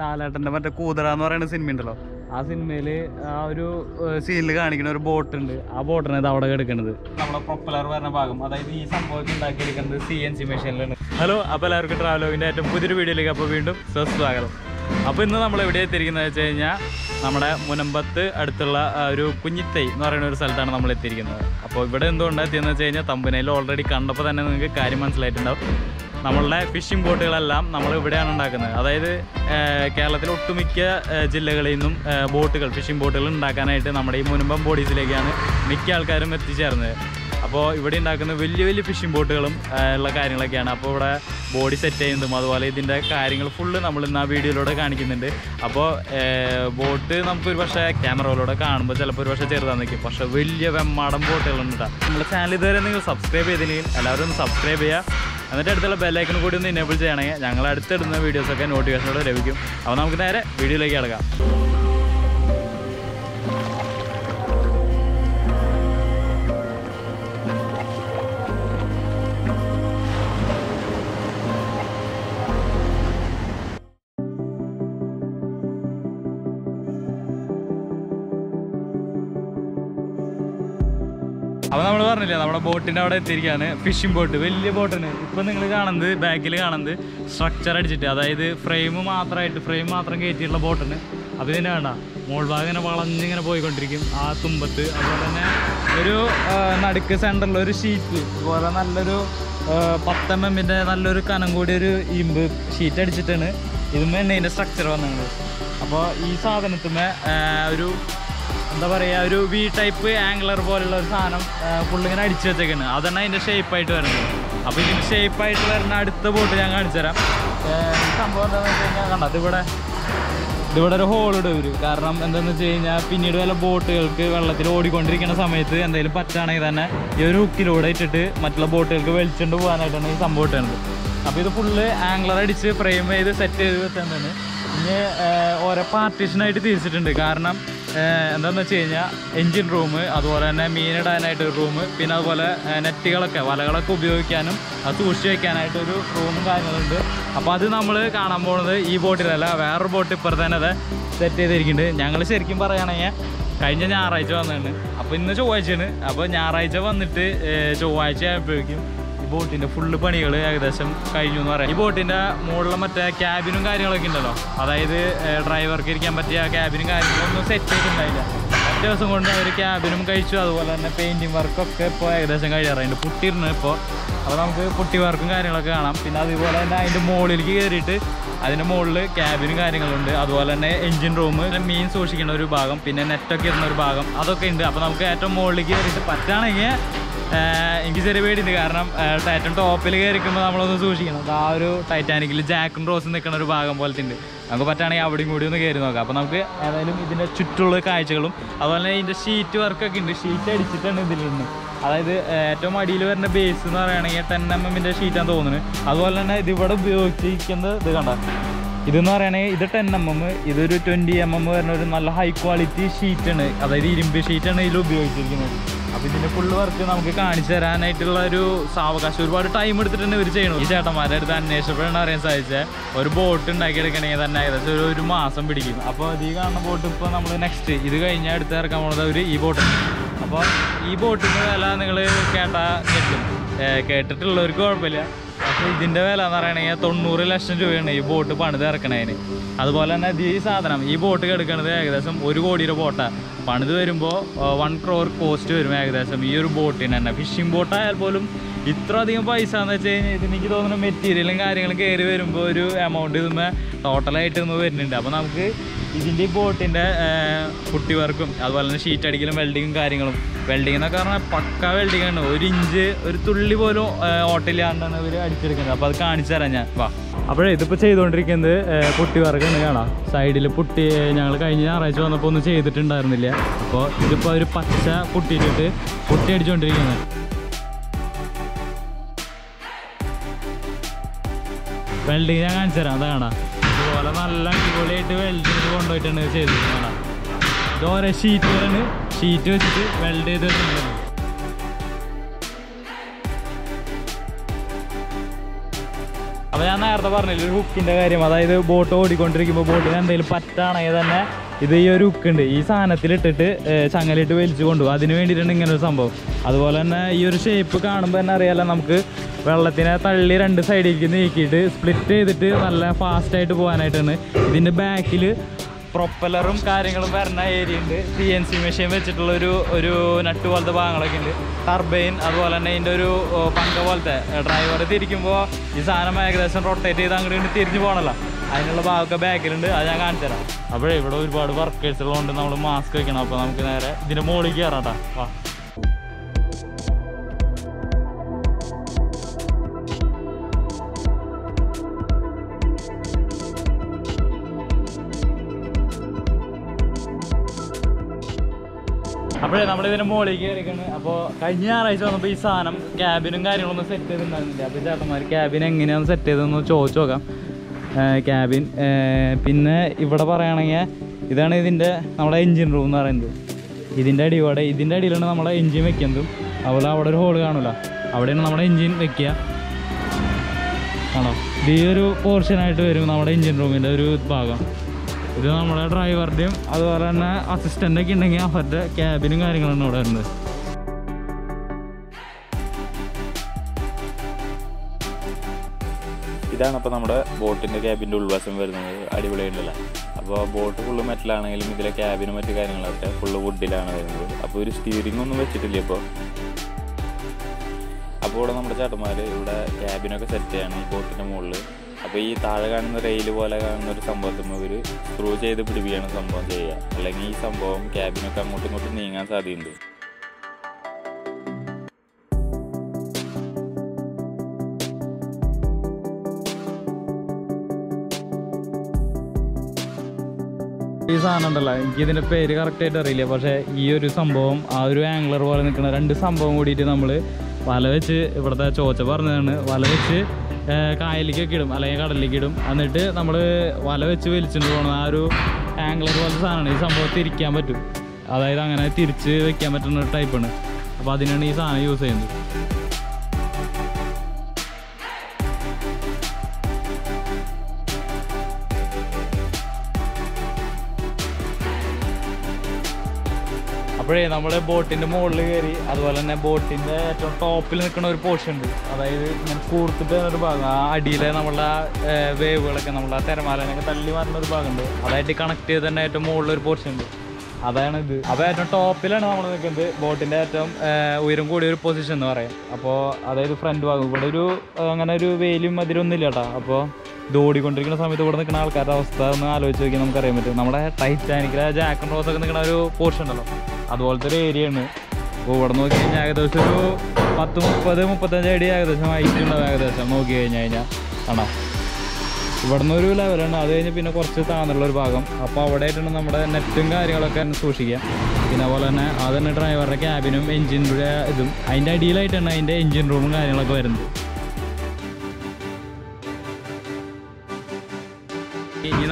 ലാലേട്ടന്റെ മറ്റേ കൂതറ എന്ന് പറയുന്ന സിനിമ ഉണ്ടല്ലോ ആ സിനിമയിൽ ആ ഒരു സീനിൽ കാണിക്കുന്ന ഒരു ബോട്ട് ഉണ്ട് ആ ബോട്ടിന് ഇത് അവിടെ എടുക്കുന്നത്. നമ്മളെ പ്രൊപ്പലർ വരുന്ന ഭാഗം. അതായത് ഈ സംഭവത്തിൽ ഉണ്ടാക്കിയെടുക്കുന്നത് സി എൻ സി മെഷീനിലാണ് ഹലോ അപ്പോൾ എല്ലാവർക്കും ട്രാവലോഗിന്റെ ഏറ്റവും പുതിയൊരു വീഡിയോയിലേക്ക് അപ്പോൾ വീണ്ടും സ്വാഗതം അപ്പോൾ ഇന്ന് നമ്മൾ എവിടെ എത്തിയിരിക്കുന്നത് വെച്ച് കഴിഞ്ഞാൽ നമ്മുടെ മുനമ്പത്ത് അടുത്തുള്ള ഒരു കുഞ്ഞിത്തൈ എന്ന് പറയുന്ന ഒരു സ്ഥലത്താണ് നമ്മൾ എത്തിയിരിക്കുന്നത്. അപ്പോൾ ഇവിടെ എന്തുകൊണ്ടാണ് എത്തിയെന്ന് വെച്ച് കഴിഞ്ഞാൽ തമ്പനയിൽ ഓൾറെഡി കണ്ടപ്പോൾ തന്നെ നിങ്ങൾക്ക് കാര്യം മനസ്സിലായിട്ടുണ്ടാവും. നമ്മളുടെ ഫിഷിംഗ് ബോട്ടുകളെല്ലാം നമ്മൾ ഇവിടെയാണ് ഉണ്ടാക്കുന്നത്. അതായത് കേരളത്തിലെ ഒട്ടുമിക്ക ജില്ലകളിൽ നിന്നും ബോട്ടുകൾ ഫിഷിംഗ് ബോട്ടുകൾ ഉണ്ടാക്കാനായിട്ട് നമ്മുടെ ഈ മുനമ്പം ബോഡീസിലേക്കാണ് മിക്ക ആൾക്കാരും എത്തിച്ചേർന്നത്. അപ്പോൾ ഇവിടെ ഉണ്ടാക്കുന്ന വലിയ വലിയ ഫിഷിംഗ് ബോട്ടുകളും ഉള്ള കാര്യങ്ങളൊക്കെയാണ്. അപ്പോൾ ഇവിടെ ബോഡി സെറ്റ് ചെയ്യുന്നതും അതുപോലെ ഇതിന്റെ കാര്യങ്ങൾ ഫുള്ള് നമ്മൾ ഇന്ന് ആ വീഡിയോയിലൂടെ കാണിക്കുന്നുണ്ട്. അപ്പോൾ ബോട്ട് നമുക്കൊരു പക്ഷേ ക്യാമറയിലൂടെ കാണുമ്പോൾ ചിലപ്പോൾ ഒരു പക്ഷേ ചെറുതാന്ന് നിൽക്കും പക്ഷേ വലിയ വെമ്മാടം ബോട്ടുകളുണ്ട് നമ്മുടെ ചാനൽ ഇതുവരെ നിങ്ങൾ സബ്സ്ക്രൈബ് ചെയ്തില്ലെങ്കിൽ എല്ലാവരും സബ്സ്ക്രൈബ് ചെയ്യുക. എന്നിട്ട് അടുത്തുള്ള ബെല്ലൈക്കൺ കൂടി ഒന്ന് ഇനേബിൾ ചെയ്യണമെങ്കിൽ ഞങ്ങൾ അടുത്തിടുന്ന വീഡിയോസൊക്കെ നോട്ടിഫിക്കേഷനോട് ലഭിക്കും. അപ്പോൾ നമുക്ക് നേരെ വീഡിയോയിലേക്ക് കിടക്കാം. അപ്പോൾ നമ്മൾ പറഞ്ഞില്ലേ നമ്മുടെ ബോട്ടിന്റെ അവിടെ എത്തിയിരിക്കുകയാണ്. ഫിഷിംഗ് ബോട്ട് വലിയ ബോട്ടിന് ഇപ്പം നിങ്ങൾ കാണുന്നത് ബാക്കിൽ കാണുന്നത് സ്ട്രക്ചർ അടിച്ചിട്ട്. അതായത് ഫ്രെയിം മാത്രമായിട്ട് ഫ്രെയിം മാത്രം കയറ്റിയിട്ടുള്ള ബോട്ടിന് അപ്പോൾ ഇതിനെ വേണ്ട. മോൾ ഭാഗം ഇങ്ങനെ വളഞ്ഞിങ്ങനെ പോയിക്കൊണ്ടിരിക്കും. ആ തുമ്പത്ത് അതുപോലെ തന്നെ ഒരു നടുക്ക് സെന്ററിൽ ഒരു ഷീറ്റ് അതുപോലെ നല്ലൊരു പത്ത് എം എമ്മിന്റെ നല്ലൊരു കനം കൂടി ഒരു ഇമ്പ് ഷീറ്റ് അടിച്ചിട്ടാണ് ഇതുമ്മേ തന്നെ ഇതിന്റെ സ്ട്രക്ചർ വന്നത്. അപ്പോൾ ഈ സാധനത്തുമ്മേ ഒരു എന്താ പറയുക ഒരു വി ടൈപ്പ് ആംഗ്ലർ പോലുള്ള ഒരു സാധനം പുള്ളിങ്ങനെ അടിച്ചു വെച്ചേക്കാണ്. അതാണ് അതിന്റെ ഷേപ്പായിട്ട് വരുന്നത് അപ്പോൾ ഇതിന്റെ ഷേപ്പായിട്ട് വരുന്ന അടുത്ത ബോട്ട് ഞാൻ കാണിച്ചു തരാം. സംഭവം എന്താണെന്ന് വെച്ച് കഴിഞ്ഞാൽ കണ്ട ഇതിവിടെ ഇതിവിടെ ഒരു ഇടും ഇവർ കാരണം എന്താണെന്ന് വെച്ച് കഴിഞ്ഞാൽ പിന്നീട് വല്ല ബോട്ടുകൾക്ക് വെള്ളത്തിൽ ഓടിക്കൊണ്ടിരിക്കുന്ന സമയത്ത് എന്തെങ്കിലും പറ്റുകയാണെങ്കിൽ തന്നെ ഈ ഒരു ഹുക്കിലൂടെ ഇട്ടിട്ട് മറ്റുള്ള ബോട്ടുകൾക്ക് വലിച്ചുകൊണ്ട് പോകാനായിട്ടാണ് ഈ സംഭവം ഇട്ടുന്നത് അപ്പോൾ ഇത് ഫുള്ള് ആംഗ്ലർ അടിച്ച് ഫ്രെയിം ചെയ്ത് സെറ്റ് ചെയ്ത് വെച്ചാണ് ഇനി ഓരോ പാർട്ടീഷനായിട്ട് തിരിച്ചിട്ടുണ്ട്. കാരണം ഏഹ് എന്താന്ന് വെച്ച് കഴിഞ്ഞാൽ എൻജിൻ റൂം അതുപോലെ തന്നെ മീനിടാനായിട്ട് ഒരു റൂം പിന്നെ അതുപോലെ നെറ്റുകളൊക്കെ വലകളൊക്കെ ഉപയോഗിക്കാനും അത് സൂക്ഷിച്ച് വയ്ക്കാനായിട്ട് ഒരു റൂമും കാര്യങ്ങളുണ്ട്. അപ്പോൾ അത് നമ്മൾ കാണാൻ പോകുന്നത് ഈ ബോട്ടിലല്ല വേറൊരു ബോട്ട് ഇപ്പുറത്ത് തന്നെ അത് സെറ്റ് ചെയ്തിരിക്കുന്നുണ്ട്. ഞങ്ങൾ ശരിക്കും പറയുകയാണെങ്കിൽ കഴിഞ്ഞ ഞായറാഴ്ച വന്നതാണ്. അപ്പോൾ ഇന്ന് ചൊവ്വാഴ്ചയാണ്. അപ്പോൾ ഞായറാഴ്ച വന്നിട്ട് ചൊവ്വാഴ്ച ആയപ്പോഴേക്കും ബോട്ടിന്റെ ഫുള്ള് പണികൾ ഏകദേശം കഴിഞ്ഞു എന്ന് പറയാം. ഈ ബോട്ടിന്റെ മുകളിലെ മറ്റേ ക്യാബിനും കാര്യങ്ങളൊക്കെ ഉണ്ടല്ലോ. അതായത് ഡ്രൈവർക്ക് ഇരിക്കാൻ പറ്റിയ ക്യാബിനും കാര്യങ്ങളും ഒന്നും സെറ്റ് ചെയ്തിട്ടുണ്ടായില്ല. ഒറ്റ ദിവസം കൊണ്ട് അവർ ക്യാബിനും കഴിച്ചു. അതുപോലെ തന്നെ പെയിന്റിങ് വർക്കൊക്കെ ഇപ്പോൾ ഏകദേശം കഴിയാറുണ്ട് പുട്ടിയിരുന്നു ഇപ്പോൾ അപ്പോൾ നമുക്ക് പുട്ടി വർക്കും കാര്യങ്ങളൊക്കെ കാണാം. പിന്നെ അതുപോലെ തന്നെ അതിന്റെ മുകളിലേക്ക് കയറിയിട്ട് അതിന്റെ മുകളിൽ ക്യാബിനും കാര്യങ്ങളുണ്ട് അതുപോലെ തന്നെ എൻജിൻ റൂം മീൻ സൂക്ഷിക്കേണ്ട ഒരു ഭാഗം പിന്നെ നെറ്റൊക്കെ ഇരുന്ന ഒരു ഭാഗം അതൊക്കെ ഉണ്ട്. അപ്പോൾ നമുക്ക് ഏറ്റവും മുകളിലേക്ക് കയറിയിട്ട് പറ്റുകയാണെങ്കിൽ എനിക്ക് ചെറിയ പേടിയുണ്ട്. കാരണം ടൈറ്റൻ ടോപ്പിൽ കയറിക്കുമ്പോൾ നമ്മളൊന്ന് സൂക്ഷിക്കണം. ആ ഒരു ടൈറ്റാനിക്കിൽ ജാക്കും റോസും നിൽക്കുന്ന ഒരു ഭാഗം പോലത്തെ ഉണ്ട്. നമുക്ക് പറ്റുകയാണെങ്കിൽ അവിടെയും കൂടി ഒന്ന് കയറി നോക്കാം. അപ്പോൾ നമുക്ക് ഏതായാലും ഇതിന്റെ ചുറ്റുള്ള കാഴ്ചകളും അതുപോലെ തന്നെ ഇതിന്റെ ഷീറ്റ് വർക്കൊക്കെ ഉണ്ട്. ഷീറ്റ് അടിച്ചിട്ടാണ് ഇതിൽ നിന്ന്. അതായത് ഏറ്റവും അടിയിൽ വരുന്ന ബേസ് എന്ന് പറയുകയാണെങ്കിൽ ടെൻ എം എമ്മിന്റെ ഷീറ്റാണ് തോന്നുന്നത് അതുപോലെ തന്നെ ഇതിവിടെ ഉപയോഗിച്ചിരിക്കുന്നത് ഇത് കണ്ട. ഇതെന്ന് പറയുകയാണെങ്കിൽ ഇത് ടെൻ എം എം ഇതൊരു ട്വന്റി എം എം വരുന്ന ഒരു നല്ല ഹൈ ക്വാളിറ്റി ഷീറ്റാണ് അതായത് ഇരുമ്പ് ഷീറ്റാണ് ഇതിൽ ഉപയോഗിച്ചിരിക്കുന്നത്. അപ്പോൾ ഇതിന്റെ ഫുള്ള് വർക്ക് നമുക്ക് കാണിച്ചു തരാനായിട്ടുള്ള ഒരു സാവകാശം. ഒരുപാട് ടൈം എടുത്തിട്ടുണ്ട് ഇവർ ചെയ്യണം ഈ ചേട്ടന്മാരുടെ അടുത്ത് അന്വേഷിച്ചപ്പോഴാണ് അറിയാൻ സാധിച്ച ഒരു ബോട്ട് ഉണ്ടാക്കിയെടുക്കണമെങ്കിൽ തന്നെ ഏകദേശം ഒരു ഒരു മാസം പിടിക്കും. അപ്പോൾ ഈ കാണുന്ന ബോട്ട് ഇപ്പോൾ നമ്മൾ നെക്സ്റ്റ് ഇത് കഴിഞ്ഞാൽ എടുത്ത് ഇറക്കാൻ പോകുന്നത് ഒരു ഈ ബോട്ട് അപ്പോൾ ഈ ബോട്ടിന്റെ വില നിങ്ങൾ കേട്ടും ഏർ കേട്ടിട്ടുള്ളവർക്ക് കുഴപ്പമില്ല. ഇതിന്റെ വില എന്ന് പറയുകയാണെങ്കിൽ തൊണ്ണൂറ് ലക്ഷം രൂപയാണ് ഈ ബോട്ട് പണിത് ഇറക്കണതിന് അതുപോലെ തന്നെ ഈ സാധനം ഈ ബോട്ട് കിടക്കുന്നത് ഏകദേശം ഒരു കോടിയുടെ ബോട്ടാണ് പണിത് വരുമ്പോൾ വൺ ക്രോർ കോസ്റ്റ് വരും ഏകദേശം ഈ ഒരു ബോട്ടിന് തന്നെ. ഫിഷിംഗ് ബോട്ടായാൽ പോലും ഇത്ര അധികം പൈസ എന്ന് വെച്ച് കഴിഞ്ഞാൽ ഇത് എനിക്ക് തോന്നുന്നു മെറ്റീരിയലും കാര്യങ്ങളും കയറി വരുമ്പോൾ ഒരു എമൗണ്ട് ഇതുമ്പോൾ ടോട്ടലായിട്ട് ഇന്ന് വരുന്നുണ്ട്. അപ്പോൾ നമുക്ക് ഇതിന്റെ ഈ ബോട്ടിന്റെ കുട്ടി വർക്കും അതുപോലെ തന്നെ ഷീറ്റ് അടിക്കലും വെൽഡിങ്ങും കാര്യങ്ങളും. വെൽഡിംഗ് എന്നൊക്കെ പറഞ്ഞാൽ പക്ക വെൽഡിംഗ് ആണ്. ഒരു ഇഞ്ച് ഒരു തുള്ളി പോലും ഓട്ടില്ലാണ്ടാണ് ഇവർ അടിച്ചെടുക്കുന്നത്. അപ്പോൾ അത് കാണിച്ചു തരാം ഞാൻ. വാ. അപ്പോഴേ ഇതിപ്പോൾ ചെയ്തുകൊണ്ടിരിക്കുന്നത് പുട്ടി വർക്കാണ് കാണാം. സൈഡിൽ പുട്ടി ഞങ്ങൾ കഴിഞ്ഞ ഞായറാഴ്ച വന്നപ്പോൾ ഒന്നും ചെയ്തിട്ടുണ്ടായിരുന്നില്ല. അപ്പോൾ ഇതിപ്പോൾ ഒരു പച്ച പുട്ടിയിട്ടിട്ട് പുട്ടി അടിച്ചുകൊണ്ടിരിക്കുന്നത് വെൽഡിങ് ഞാൻ കാണിച്ചു തരാം. അതാ ഇതുപോലെ നല്ല അടിപൊളിയായിട്ട് വെൽഡ് ചെയ്ത് കൊണ്ടുപോയിട്ടാണ് ചെയ്തിരിക്കുന്നത് ഇത് ഓരോ ഷീറ്റുകളാണ് ഷീറ്റ് വെച്ചിട്ട് വെൽഡ് ചെയ്ത് വെച്ചിട്ടുണ്ട്. അപ്പോൾ ഞാൻ നേരത്തെ പറഞ്ഞില്ല ഒരു ഹുക്കിന്റെ കാര്യം. അതായത് ബോട്ട് ഓടിക്കൊണ്ടിരിക്കുമ്പോൾ ബോട്ടിന് എന്തെങ്കിലും പറ്റാണെങ്കിൽ തന്നെ ഇത് ഈ ഒരു ഹുക്ക് ഉണ്ട്. ഈ സാധനത്തിലിട്ടിട്ട് ചങ്ങലിട്ട് വലിച്ചു കൊണ്ടുപോകും. അതിന് വേണ്ടിയിട്ടാണ് ഇങ്ങനെ ഒരു സംഭവം. അതുപോലെ തന്നെ ഈ ഒരു ഷേപ്പ് കാണുമ്പോൾ തന്നെ അറിയാലോ നമുക്ക് വെള്ളത്തിനെ തള്ളി രണ്ട് സൈഡിലേക്ക് നീക്കിയിട്ട് സ്പ്ലിറ്റ് ചെയ്തിട്ട് നല്ല ഫാസ്റ്റായിട്ട് പോകാനായിട്ടാണ്. ഇതിന്റെ ബാക്കിൽ പ്രൊപ്പലറും കാര്യങ്ങളും വരുന്ന ഏരിയ ഉണ്ട്. സി എൻ സി മെഷീൻ വെച്ചിട്ടുള്ള ഒരു ഒരു നട്ട് പോലത്തെ ഭാഗങ്ങളൊക്കെ ഉണ്ട്. ടർബൈൻ അതുപോലെ തന്നെ ഇതിന്റെ ഒരു പങ്ക പോലത്തെ ഡ്രൈവർ തിരിക്കുമ്പോൾ ഈ സാധനം ഏകദേശം റൊട്ടേറ്റ് ചെയ്ത് അങ്ങോട്ട് ഇങ്ങോട്ട് തിരിഞ്ഞു പോകണല്ലോ അതിനുള്ള ഭാഗമൊക്കെ ബാക്കിലുണ്ട് അത് ഞാൻ കാണിച്ചു തരാം. അപ്പോഴേ ഇവിടെ ഒരുപാട് വർക്കേഴ്സ് ഉള്ളതുകൊണ്ട് നമ്മൾ മാസ്ക് വെക്കണം. അപ്പോൾ നമുക്ക് നേരെ ഇതിന്റെ മുകളിൽ കയറാം വാ. അപ്പോഴേ നമ്മളിതിന് മുകളിലേക്ക് കയറിക്കാണ് അപ്പോൾ കഴിഞ്ഞ ഞായറാഴ്ച വന്നപ്പോൾ ഈ സാധനം ക്യാബിനും കാര്യങ്ങളൊന്നും സെറ്റ് ചെയ്തിട്ടുണ്ടായിരുന്നില്ല. അപ്പോൾ ചേട്ടന്മാർ ക്യാബിൻ എങ്ങനെയാണ് സെറ്റ് ചെയ്തതെന്ന് ചോദിച്ചു നോക്കാം. ക്യാബിൻ പിന്നെ ഇവിടെ പറയുകയാണെങ്കിൽ ഇതാണ് ഇതിന്റെ നമ്മുടെ എൻജിൻ റൂം എന്ന് പറയുന്നത്. ഇതിന്റെ അടിയോടെ ഇതിന്റെ അടിയിലാണ് നമ്മളെ എൻജിൻ വെക്കുന്നതും. അതുപോലെ അവിടെ ഒരു ഹോൾ കാണില്ല അവിടെയാണ് നമ്മുടെ എൻജിൻ വെക്കുക. ആണോ? ഈ ഒരു പോർഷനായിട്ട് വരും നമ്മുടെ എൻജിൻ റൂമിന്റെ ഒരു ഭാഗം. ഇത് നമ്മുടെ ഡ്രൈവറുടെയും അതുപോലെ തന്നെ അസിസ്റ്റന്റ് ഒക്കെ ഉണ്ടെങ്കിൽ അവരുടെ ക്യാബിനും കാര്യങ്ങളാണ് ഇവിടെ വരുന്നത്. ഇതാണ് അപ്പോൾ നമ്മുടെ ബോട്ടിന്റെ ക്യാബിന്റെ ഉൾവശം വരുന്നത്. അടിപൊളിയായിട്ടുള്ള. അപ്പോൾ ബോട്ട് ഫുള്ള് മെറ്റലാണെങ്കിലും ഇതിലെ ക്യാബിനും മറ്റു കാര്യങ്ങളൊക്കെ ഫുള്ള് വുഡിലാണ് വരുന്നത്. അപ്പോൾ ഒരു സ്റ്റീറിംഗ് ഒന്നും വെച്ചിട്ടില്ല ഇപ്പോൾ അപ്പോൾ ഇവിടെ നമ്മുടെ ചേട്ടന്മാർ ഇവിടെ ക്യാബിനൊക്കെ സെറ്റ് ചെയ്യാണ് ഈ ബോട്ടിന്റെ മുകളിൽ അപ്പോൾ ഈ താഴെ കാണുന്ന റെയിൽ പോലെ കാണുന്ന ഒരു സംഭവത്തിൽ ഇവർ സ്ക്രൂ ചെയ്ത് പിടിപ്പിക്കുകയാണ് സംഭവം ചെയ്യുക. അല്ലെങ്കിൽ ഈ സംഭവം ക്യാബിനൊക്കെ അങ്ങോട്ടും ഇങ്ങോട്ടും നീങ്ങാൻ സാധ്യതയുണ്ട്. ഈ സാധനം ഉണ്ടല്ലോ. എനിക്ക് ഇതിന്റെ പേര് കറക്റ്റായിട്ട് അറിയില്ല. പക്ഷേ ഈ ഒരു സംഭവം ആ ഒരു ആംഗ്ലർ പോലെ നിൽക്കുന്ന രണ്ട് സംഭവം കൂടിയിട്ട് നമ്മൾ വല വെച്ച് ഇവിടുത്തെ ചോച്ച പറഞ്ഞതാണ്. വല വെച്ച് കായലിലേക്കൊക്കെ ഇടും അല്ലെങ്കിൽ കടലിലേക്ക് ഇടും. എന്നിട്ട് നമ്മൾ വല വെച്ച് വലിച്ചിട്ട് പോകണം ആ ഒരു ആംഗ്ലർ പോലത്തെ സാധനമാണ്. ഈ സംഭവം തിരിക്കാൻ പറ്റും. അതായത് അങ്ങനെ തിരിച്ച് വെക്കാൻ പറ്റുന്ന ടൈപ്പാണ് അപ്പോൾ അതിനാണ് ഈ സാധനം യൂസ് ചെയ്യുന്നത്. അപ്പോഴേ നമ്മുടെ ബോട്ടിന്റെ മുകളിൽ കയറി അതുപോലെ തന്നെ ബോട്ടിന്റെ ഏറ്റവും ടോപ്പിൽ നിൽക്കുന്ന ഒരു പോർഷൻ ഉണ്ട്. അതായത് ഇങ്ങനെ കൂർത്തിട്ട് ഒരു ഭാഗം. ആ അടിയിലെ നമ്മളുടെ വേവുകളൊക്കെ നമ്മളെ തിരമാലനൊക്കെ തള്ളി മാറുന്ന ഒരു ഭാഗമുണ്ട് അതായിട്ട് കണക്ട് ചെയ്ത് തന്നെ ഏറ്റവും മുകളിൽ ഒരു പോർഷൻ ഉണ്ട്. അതാണ് ഇത്. അപ്പോൾ ഏറ്റവും ടോപ്പിലാണ് നമ്മൾ നിൽക്കുന്നത്. ബോട്ടിന്റെ ഏറ്റവും ഉയരം കൂടിയ ഒരു പൊസിഷൻ എന്ന് പറയാം. അപ്പോൾ അതായത് ഫ്രണ്ട് ഭാഗം. ഇവിടെ ഒരു അങ്ങനെ ഒരു വെയിലും അതിലൊന്നും ഇല്ല കേട്ടോ. അപ്പോൾ ഇത് ഓടിക്കൊണ്ടിരിക്കുന്ന സമയത്ത് ഇവിടെ നിൽക്കുന്ന ആൾക്കാരുടെ അവസ്ഥ ഒന്ന് ആലോചിച്ച് നോക്കി നമുക്കറിയാൻ പറ്റും. നമ്മുടെ ടൈറ്റാനിക്കിലെ ജാക്കൻ റോസ് ഒക്കെ നിൽക്കുന്ന ഒരു പോർഷൻ ഉണ്ടല്ലോ. അതുപോലത്തെ ഒരു ആണ്. അപ്പോൾ ഇവിടെ നോക്കി കഴിഞ്ഞാൽ ഏകദേശം ഒരു പത്ത് മുപ്പത് മുപ്പത്തഞ്ച് അടി ഏകദേശം ആയിട്ടുണ്ടാവും ഏകദേശം നോക്കി കഴിഞ്ഞ് കഴിഞ്ഞാൽ ആണോ? ഇവിടെ നിന്ന് ഒരു ലെവലാണ് അത് കഴിഞ്ഞ് പിന്നെ കുറച്ച് താന്നുള്ള ഒരു ഭാഗം. അപ്പോൾ അവിടെ ആയിട്ടാണ് നമ്മുടെ നെറ്റും കാര്യങ്ങളൊക്കെ തന്നെ സൂക്ഷിക്കുക. പിന്നെ അതുപോലെ തന്നെ അത് തന്നെ ഡ്രൈവറുടെ ക്യാബിനും എഞ്ചിന്റെ ഇതും. അതിന്റെ അടിയിലായിട്ടാണ് അതിന്റെ എഞ്ചിൻ റൂമും കാര്യങ്ങളൊക്കെ വരുന്നത്.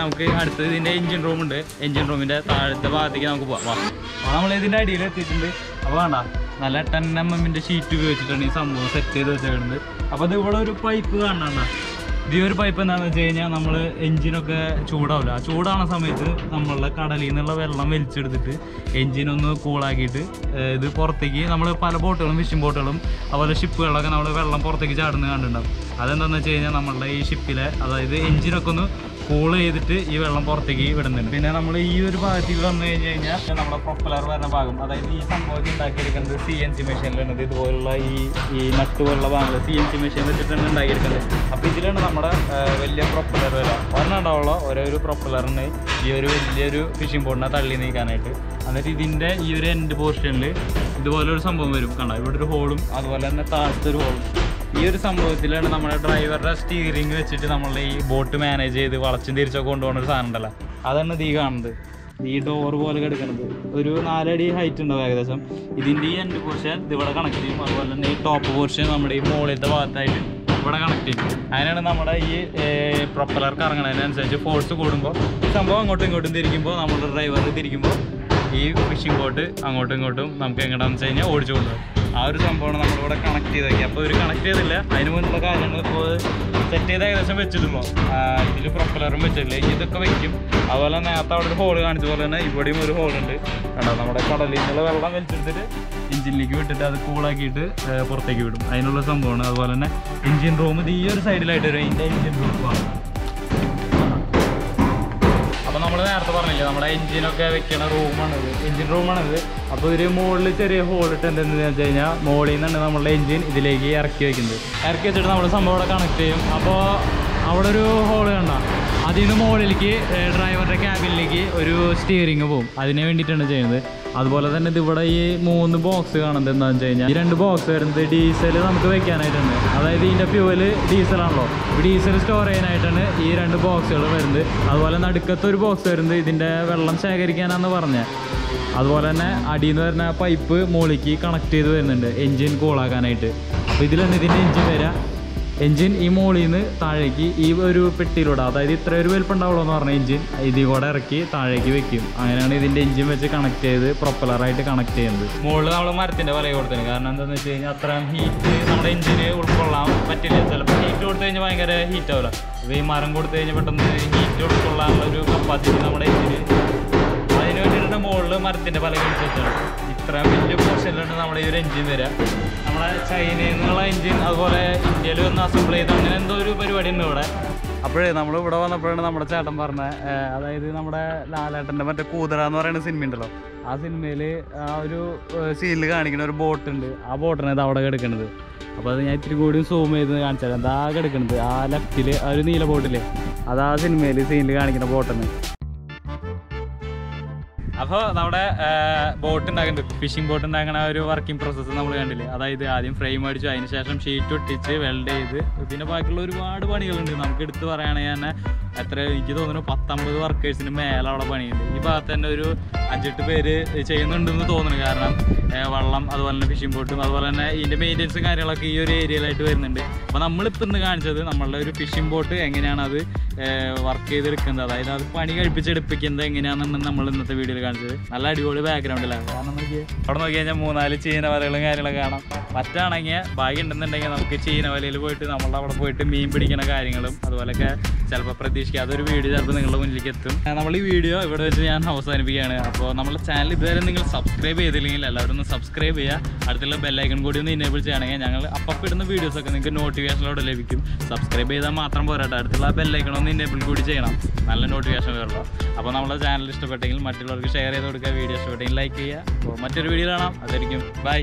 നമുക്ക് അടുത്തത് ഇതിന്റെ എഞ്ചിൻ റൂം ഉണ്ട്. എഞ്ചിൻ റൂമിന്റെ താഴത്തെ ഭാഗത്തേക്ക് നമുക്ക് പോവാം. അപ്പോൾ നമ്മൾ ഇതിന്റെ അടിയിൽ എത്തിയിട്ടുണ്ട്. അപ്പോൾ വേണ്ട നല്ല ടെൻ എം എമ്മിന്റെ ഷീറ്റ് ഉപയോഗിച്ചിട്ടാണ് ഈ സംഭവം സെറ്റ് ചെയ്ത് വെച്ചിട്ടുണ്ട് അപ്പോൾ അത് ഇവിടെ ഒരു പൈപ്പ് കാണണ്ട ഇത് ഒരു പൈപ്പ് എന്താണെന്ന് വെച്ച് കഴിഞ്ഞാൽ നമ്മൾ എഞ്ചിനൊക്കെ ചൂടാവില്ല ആ ചൂടാവുന്ന സമയത്ത് നമ്മളുടെ കടലിൽ നിന്നുള്ള വെള്ളം വലിച്ചെടുത്തിട്ട് എഞ്ചിനൊന്ന് കൂളാക്കിയിട്ട് ഇത് പുറത്തേക്ക് നമ്മൾ പല ബോട്ടുകളും ഫിഷിംഗ് ബോട്ടുകളും അതുപോലെ ഷിപ്പുകളൊക്കെ നമ്മൾ വെള്ളം പുറത്തേക്ക് ചാടുന്നു കണ്ടിട്ടുണ്ടാവും. അതെന്താണെന്ന് വെച്ച് കഴിഞ്ഞാൽ നമ്മളുടെ ഈ ഷിപ്പിലെ അതായത് എഞ്ചിനൊക്കെ ഒന്ന് കൂൾ ചെയ്തിട്ട് ഈ വെള്ളം പുറത്തേക്ക് വിടുന്നുണ്ട്. പിന്നെ നമ്മൾ ഈ ഒരു ഭാഗത്തേക്ക് വന്നു കഴിഞ്ഞു കഴിഞ്ഞാൽ നമ്മുടെ പ്രൊപ്പലർ വരുന്ന ഭാഗം. അതായത് ഈ സംഭവം ഉണ്ടാക്കിയെടുക്കുന്നത് സി എൻ സി മെഷീനിലാണ് ഇതുപോലുള്ള ഈ ഈ നട്ട് പോലുള്ള ഭാഗങ്ങൾ സി എൻ സി മെഷീൻ വെച്ചിട്ടാണ് ഉണ്ടാക്കിയെടുക്കുന്നത്. അപ്പോൾ ഇതിലാണ് നമ്മുടെ വലിയ പ്രൊപ്പലർ വരിക ഒരെണ്ണം ഉണ്ടാവുള്ള ഓരോ ഒരു പ്രൊപ്പലറിന് ഈ ഒരു വലിയൊരു ഫിഷിംഗ് ബോട്ടിനെ തള്ളി നീക്കാനായിട്ട്. എന്നിട്ട് ഇതിന്റെ ഈ ഒരു എൻഡ് പോർഷനിൽ ഇതുപോലെ ഒരു സംഭവം വരും. കണ്ടോ? ഇവിടെ ഒരു ഹോളും അതുപോലെ തന്നെ താഴത്തെ ഒരു ഹോളും ഈ ഒരു സംഭവത്തിലാണ് നമ്മുടെ ഡ്രൈവറുടെ സ്റ്റീറിംഗ് വെച്ചിട്ട് നമ്മൾ ഈ ബോട്ട് മാനേജ് ചെയ്ത് വളച്ചും തിരിച്ചൊക്കെ കൊണ്ടുപോകുന്ന ഒരു സാധനം ഉണ്ടല്ലോ. അതാണ് ഇത് കാണുന്നത്. ഈ ഡോർ പോലെ കിടക്കുന്നത്. ഒരു നാലടി ഹൈറ്റ് ഉണ്ടാവും ഏകദേശം. ഇതിന്റെ ഈ എൻഡ് പോർഷൻ ഇതിവിടെ കണക്ട് ചെയ്യും. അതുപോലെ തന്നെ ഈ ടോപ്പ് പോർഷൻ നമ്മുടെ ഈ മുകളിലത്തെ ഭാഗത്തായിട്ട് ഇവിടെ കണക്ട് ചെയ്യും. അതിനാണ് നമ്മുടെ ഈ പ്രൊപ്പലർ കറങ്ങണതിനനുസരിച്ച് ഫോഴ്സ് കൂടുമ്പോൾ ഈ സംഭവം അങ്ങോട്ടും ഇങ്ങോട്ടും തിരിക്കുമ്പോൾ നമ്മുടെ ഡ്രൈവർ തിരിക്കുമ്പോൾ ഈ ഫിഷിംഗ് ബോട്ട് അങ്ങോട്ടും ഇങ്ങോട്ടും നമുക്ക് എങ്ങനെയാണെന്ന് വെച്ച് കഴിഞ്ഞാൽ ഓടിച്ചു കൊണ്ടുപോകും ആ ഒരു സംഭവമാണ് നമ്മളിവിടെ കണക്ട് ചെയ്തേക്കുക അപ്പോൾ ഒരു കണക്ട് ചെയ്തില്ല. അതിന് മുന്നുള്ള കാര്യങ്ങൾ ഇപ്പോൾ സെറ്റ് ചെയ്ത് ഏകദേശം വെച്ചിട്ടുള്ളൂ ഇതിൽ പ്രൊപ്പലറും വെച്ചിട്ടില്ല. ഇനി ഇതൊക്കെ വെക്കും. അതുപോലെ നേരത്തെ അവിടെ ഒരു ഹോൾ കാണിച്ച പോലെ തന്നെ ഇവിടെയും ഒരു ഹോളുണ്ട് കണ്ടോ? നമ്മുടെ കടലിൽ നിന്നുള്ള വെള്ളം വലിച്ചെടുത്തിട്ട് എഞ്ചിനിലേക്ക് വിട്ടിട്ട് അത് കൂളാക്കിയിട്ട് പുറത്തേക്ക് വിടും. അതിനുള്ള സംഭവമാണ്. അതുപോലെ തന്നെ എഞ്ചിൻ റൂം ഈ ഒരു സൈഡിലായിട്ട് വരും. ഇതിന്റെ എഞ്ചിൻ റൂമാണ് നമ്മൾ നേരത്തെ പറഞ്ഞില്ലേ നമ്മുടെ എഞ്ചിനൊക്കെ വെക്കണ റൂമാണിത് എഞ്ചിൻ റൂമാണിത് അപ്പോൾ ഒരു മുകളിൽ ചെറിയ ഹോൾ ഇട്ട് എന്തെന്ന് വെച്ച് കഴിഞ്ഞാൽ മുകളിൽ നിന്നാണ് നമ്മളുടെ എഞ്ചിൻ ഇതിലേക്ക് ഇറക്കി വെക്കുന്നത്. ഇറക്കി വെച്ചിട്ട് നമ്മൾ സംഭവം അവിടെ കണക്ട് ചെയ്യും. അപ്പോൾ അവിടെ ഒരു ഹോൾ കണ്ട അതിൽ നിന്ന് മുകളിലേക്ക് ഡ്രൈവറുടെ ക്യാബിനിലേക്ക് ഒരു സ്റ്റിയറിങ് പോവും. അതിന് വേണ്ടിയിട്ടാണ് ചെയ്യുന്നത്. അതുപോലെ തന്നെ ഇതിവിടെ ഈ മൂന്ന് ബോക്സ് കാണുന്നത് എന്താണെന്ന് വെച്ച് കഴിഞ്ഞാൽ ഈ രണ്ട് ബോക്സ് വരുന്നത് ഡീസൽ നമുക്ക് വെക്കാനായിട്ടുണ്ട്. അതായത് ഇതിന്റെ ഫ്യൂവൽ ഡീസലാണല്ലോ ഡീസൽ സ്റ്റോർ ചെയ്യാനായിട്ടാണ് ഈ രണ്ട് ബോക്സുകൾ വരുന്നത്. അതുപോലെ നടുക്കത്തെ ഒരു ബോക്സ് വരുന്നത് ഇതിന്റെ വെള്ളം ശേഖരിക്കാനാന്ന് പറഞ്ഞത് അതുപോലെ തന്നെ അടിയിൽ നിന്ന് വരുന്ന പൈപ്പ് മുകളിലേക്ക് കണക്ട് ചെയ്ത് വരുന്നുണ്ട്. എൻജിൻ കൂളാക്കാനായിട്ട് അപ്പോൾ ഇതിലാണ് ഇതിന്റെ എൻജിൻ വരിക എൻജിൻ ഈ മുകളിൽ നിന്ന് താഴേക്ക് ഈ ഒരു പെട്ടിയിലൂടെ അതായത് ഇത്ര ഒരു വലിപ്പം ഉണ്ടാവുള്ളൂ എന്ന് പറഞ്ഞ എൻജിൻ ഇതിൽ കൂടെ ഇറക്കി താഴേക്ക് വെക്കും. അങ്ങനെയാണ് ഇതിന്റെ എൻജിൻ വെച്ച് കണക്ട് ചെയ്ത് പ്രൊപ്പലറായിട്ട് കണക്ട് ചെയ്യുന്നത്. മുകളിൽ നമ്മൾ മരത്തിന്റെ വലയ കൊടുത്തത് കാരണം എന്താണെന്ന് വെച്ച് കഴിഞ്ഞാൽ അത്രയും ഹീറ്റ് നമ്മുടെ എൻജിന് ഉൾക്കൊള്ളാൻ പറ്റില്ല. ചിലപ്പോൾ ഹീറ്റ് കൊടുത്തു കഴിഞ്ഞാൽ ഭയങ്കര ഹീറ്റ് ആവില്ല അപ്പോൾ ഈ മരം കൊടുത്തു കഴിഞ്ഞാൽ പെട്ടെന്ന് ഹീറ്റ് ഉൾക്കൊള്ളാനുള്ള ഒരു കപ്പാസിറ്റി നമ്മുടെ എൻജിന് അതിന് വേണ്ടിയിട്ടാണ് മുകളിൽ മരത്തിന്റെ പല വെച്ചാണ് ഇത്രയും വലിയ പോർഷനിലാണ് നമ്മുടെ ഈ ഒരു എൻജിൻ വരിക നമ്മുടെ ചൈനയിൽ നിന്നുള്ള എൻജിൻ അതുപോലെ ഇന്ത്യയിൽ വന്ന് അസംബിൾ ചെയ്ത് അങ്ങനെ എന്തോ ഒരു പരിപാടി ഉണ്ട് ഇവിടെ. അപ്പോഴേ നമ്മൾ ഇവിടെ വന്നപ്പോഴാണ് നമ്മുടെ ചേട്ടൻ പറഞ്ഞത് അതായത് നമ്മുടെ ലാലേട്ടന്റെ മറ്റേ കൂതറ എന്ന് പറയുന്ന സിനിമ ഉണ്ടല്ലോ. ആ സിനിമയിൽ ആ ഒരു സീനിൽ കാണിക്കുന്ന ഒരു ബോട്ട് ഉണ്ട് ആ ബോട്ടാണ് ഇത് അവിടെ കിടക്കുന്നത് അപ്പോൾ അത് ഞാൻ ഇത്തിരി കൂടി സൂം ചെയ്ത് കാണിച്ചാൽ എന്താ കിടക്കുന്നത് ആ ലെഫ്റ്റിൽ ആ ഒരു നീല ബോട്ടില്ലേ അത് ആ സിനിമയിൽ സീനിൽ കാണിക്കുന്ന ബോട്ടാണ് അപ്പോൾ നമ്മുടെ ബോട്ട് ഉണ്ടാക്കുന്നുണ്ട് ഫിഷിംഗ് ബോട്ട് ഉണ്ടാക്കുന്ന ഒരു വർക്കിംഗ് പ്രോസസ്സ് നമ്മൾ കണ്ടില്ലേ? അതായത് ആദ്യം ഫ്രെയിം അടിച്ചു അതിനുശേഷം ഷീറ്റ് ഒട്ടിച്ച് വെൽഡ് ചെയ്ത് പിന്നെ ബാക്കിയുള്ള ഒരുപാട് പണികളുണ്ട്. നമുക്ക് എടുത്ത് പറയുകയാണെങ്കിൽ തന്നെ എത്ര എനിക്ക് തോന്നുന്നു പത്തൊമ്പത് വർക്കേഴ്സിന് മേലെ അവിടെ പണിയുണ്ട്. ഈ ഭാഗത്ത് തന്നെ ഒരു അഞ്ചെട്ട് പേര് ചെയ്യുന്നുണ്ടെന്ന് തോന്നുന്നു. കാരണം വെള്ളം അതുപോലെ തന്നെ ഫിഷിംഗ് ബോട്ടും അതുപോലെ തന്നെ ഇതിന്റെ മെയിന്റെനൻസും കാര്യങ്ങളൊക്കെ ഈ ഒരു ഏരിയയിലായിട്ട് വരുന്നുണ്ട്. അപ്പോൾ നമ്മളിപ്പോൾ ഇന്ന് കാണിച്ചത് നമ്മളുടെ ഒരു ഫിഷിംഗ് ബോട്ട് എങ്ങനെയാണ് അത് വർക്ക് ചെയ്തെടുക്കുന്നത്. അതായത് അത് പണി കഴിപ്പിച്ചെടുപ്പിക്കുന്നത് എങ്ങനെയാണെന്നാണ് നമ്മൾ ഇന്നത്തെ വീഡിയോയിൽ കാണിച്ചത്. നല്ല അടിപൊളി ബാക്ക്ഗ്രൗണ്ടിലാണ് കാരണം നോക്കിയാൽ അവിടെ നോക്കി കഴിഞ്ഞാൽ മൂന്നാൽ ചീന വലകളും കാര്യങ്ങളൊക്കെ കാണാം. പറ്റാണെങ്കിൽ ഭാഗ്യം ഉണ്ടെന്നുണ്ടെങ്കിൽ നമുക്ക് ചീന വലയിൽ പോയിട്ട് നമ്മളുടെ അവിടെ പോയിട്ട് മീൻ പിടിക്കുന്ന കാര്യങ്ങളും അതുപോലെയൊക്കെ ചിലപ്പോൾ പ്രതീക്ഷിക്കുക അതൊരു വീഡിയോ ചിലപ്പോൾ നിങ്ങളുടെ മുന്നിലേക്ക് എത്തും. നമ്മൾ ഈ വീഡിയോ ഇവിടെ വെച്ച് ഞാൻ അവസാനിപ്പിക്കുകയാണ്. അപ്പോൾ നമ്മുടെ ചാനൽ ഇതുവരെ നിങ്ങൾ സബ്സ്ക്രൈബ് ചെയ്തില്ലെങ്കിൽ എല്ലാവരും ഒന്ന് സബ്സ്ക്രൈബ് ചെയ്യുക. അടുത്തുള്ള ബെല്ലൈക്കൺ കൂടി ഒന്ന് ഇനേബിൾ ചെയ്യണമെങ്കിൽ ഞങ്ങൾ അപ്പം ഇടുന്ന വീഡിയോസൊക്കെ നിങ്ങൾക്ക് നോട്ടിഫിക്കേഷനിലൂടെ ലഭിക്കും. സബ്സ്ക്രൈബ് ചെയ്താൽ മാത്രം പോരാട്ടെ അടുത്തുള്ള ബെല്ലൈക്കൺ ഒന്ന് ഇനേബിൾ കൂടി ചെയ്യണം. നല്ല നോട്ടിഫിക്കേഷൻ വരുള്ളൂ. അപ്പോൾ നമ്മുടെ ചാനൽ ഇഷ്ടപ്പെട്ടെങ്കിൽ മറ്റുള്ളവർക്ക് ഷെയർ ചെയ്ത് കൊടുക്കുക. വീഡിയോ ഇഷ്ടപ്പെട്ടെങ്കിൽ ലൈക്ക് ചെയ്യുക. അപ്പോൾ മറ്റൊരു വീഡിയോ കാണാം. അതായിരിക്കും. ബൈ